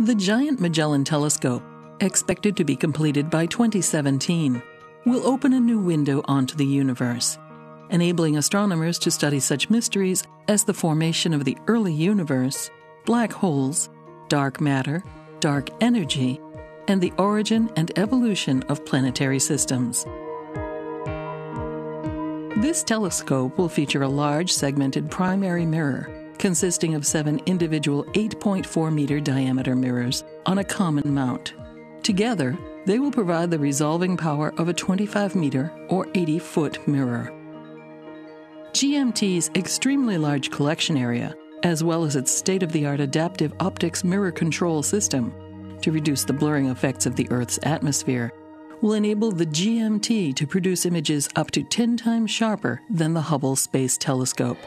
The Giant Magellan Telescope, expected to be completed by 2017, will open a new window onto the universe, enabling astronomers to study such mysteries as the formation of the early universe, black holes, dark matter, dark energy, and the origin and evolution of planetary systems. This telescope will feature a large segmented primary mirror consisting of seven individual 8.4 meter diameter mirrors on a common mount. Together, they will provide the resolving power of a 25 meter or 80 foot mirror. GMT's extremely large collection area, as well as its state of the art adaptive optics mirror control system to reduce the blurring effects of the Earth's atmosphere, will enable the GMT to produce images up to 10 times sharper than the Hubble Space Telescope.